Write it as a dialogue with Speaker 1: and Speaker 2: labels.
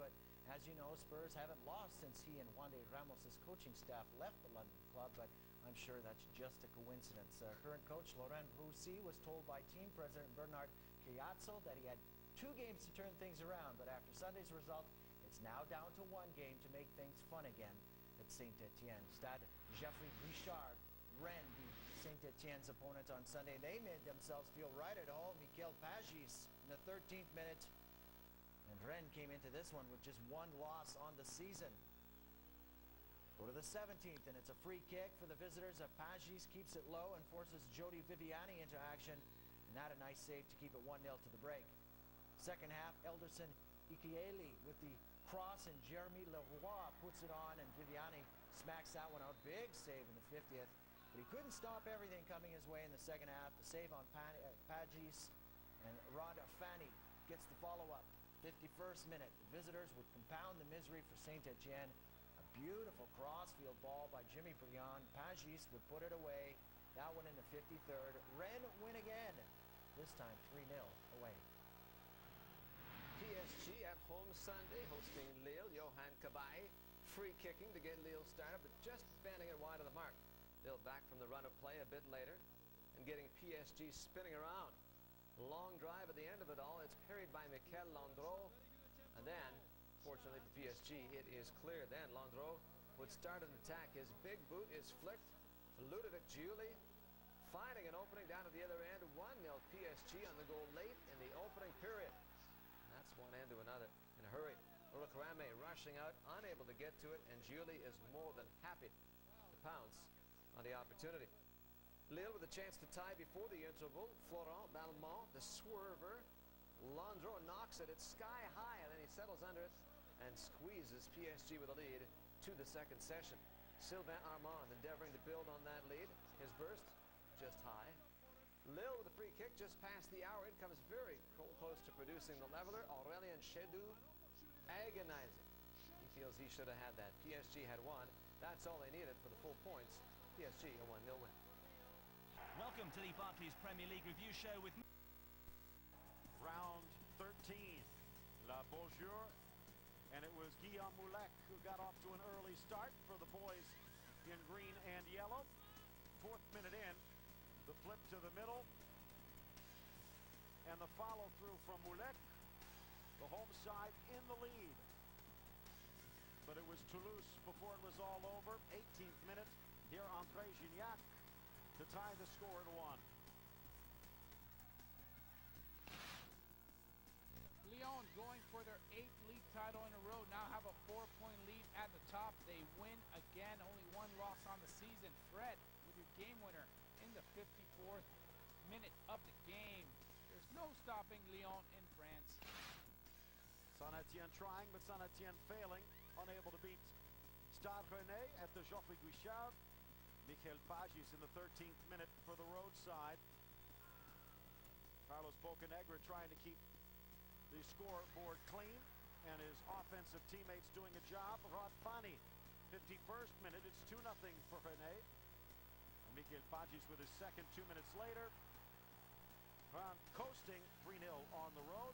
Speaker 1: but as you know, Spurs haven't lost since he and Juande Ramos' coaching staff left the London club, but I'm sure that's just a coincidence. Uh, current coach Laurent Roussey was told by team president Bernard Caiazzo that he had two games to turn things around, but after Sunday's result, it's now down to one game to make things fun again at Saint-Etienne. Stade Geoffroy Guichard ran the Saint-Etienne's opponent on Sunday. They made themselves feel right at home. Mickaël Pagis in the 13th minute. And Rennes came into this one with just one loss on the season. Go to the 17th, and it's a free kick for the visitors. Of Pagis keeps it low and forces Jody Viviani into action. And that a nice save to keep it 1-0 to the break. Second half, Elderson Echiejile with the cross, and Jeremy Leroy puts it on, and Viviani smacks that one out. Big save in the 50th. But he couldn't stop everything coming his way in the second half. The save on uh, Pagis and Rod Fanni gets the follow-up. 51st minute. The visitors would compound the misery for Saint-Etienne. A beautiful crossfield ball by Jimmy Briand. Pagis would put it away. That one in the 53rd. Rennes win again. This time 3-0 away.
Speaker 2: PSG at home Sunday hosting Lille. Yohan Cabaye free kicking to get Lille started, but just bending it wide of the mark. Lille back from the run of play a bit later and getting PSG spinning around. Long drive at the end of it all. It's parried by Mickaël Landreau. And then, fortunately for PSG, it is clear. Then Landreau would start an attack. His big boot is flicked. Ludovic Giuly finding an opening down at the other end. 1-0 PSG on the goal late in the opening period. That's one end to another in a hurry. Orokrame rushing out, unable to get to it, and Giuly is more than happy to pounce on the opportunity. Lille with a chance to tie before the interval. Florent Balmont, the swerver. Landreau knocks it. It's sky high, and then he settles under it and squeezes PSG with a lead to the second session. Sylvain Armand endeavoring to build on that lead. His burst just high. Lille with a free kick just past the hour. It comes very close to producing the leveler. Aurelien Chedjou agonizing. He feels he should have had that. PSG had won. That's all they needed for the full points. PSG a 1-0 win.
Speaker 3: Welcome to the Barclays Premier League review show with
Speaker 4: round 13. La Beaujoire and it was Guillaume Moullec who got off to an early start for the boys in green and yellow. Fourth minute in, the flip to the middle and the follow through from Moullec. The home side in the lead. But it was Toulouse before it was all over. 18th minute, here Andre Gignac to tie the score at one.
Speaker 5: Lyon going for their eighth league title in a row now have a four-point lead at the top. They win again, only one loss on the season. Fred with your game winner in the 54th minute of the game. There's no stopping Lyon in France.
Speaker 4: Saint-Etienne trying, but Saint-Etienne failing, unable to beat Stade Rennais at the Geoffroy Guichard. Mickaël Pagis in the 13th minute for the roadside. Carlos Bocanegra trying to keep the scoreboard clean and his offensive teammates doing a job. Rod Fanni, 51st minute. It's 2-0 for Rennais. Mickaël Pagis with his second two minutes later. Ron coasting 3-0 on the road.